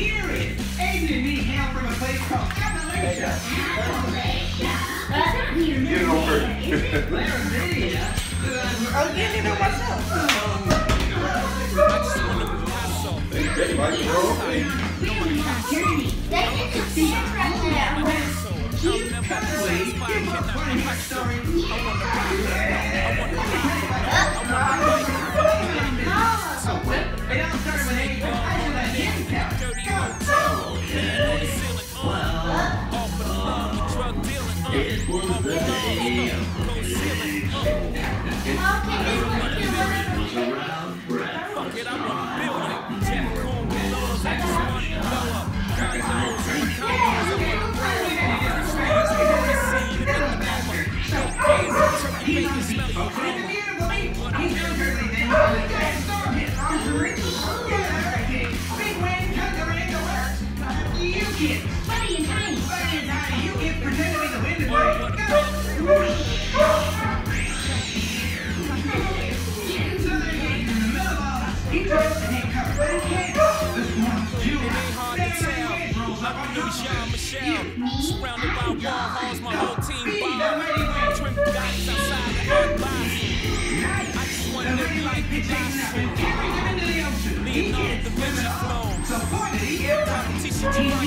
hear it. Aiden and me hail from a place called Appalachia. Get it over. Laramia? Oh, you didn't know myself. Hey, Mike, bro. Breakfast time. He loves me. But inevitably, he knows everything. We got a storm hit. Yeah, hurricane. Big wind, thundering, the works. You kids. Buddy and Tiny, you kids pretend to of. Surrounded by wall halls, my whole team Be the bomb. mighty guys outside the box. I just want to mighty like wind is chasing up and carrying him into the ocean. He can't swim at all. So fortunately, he is Competition to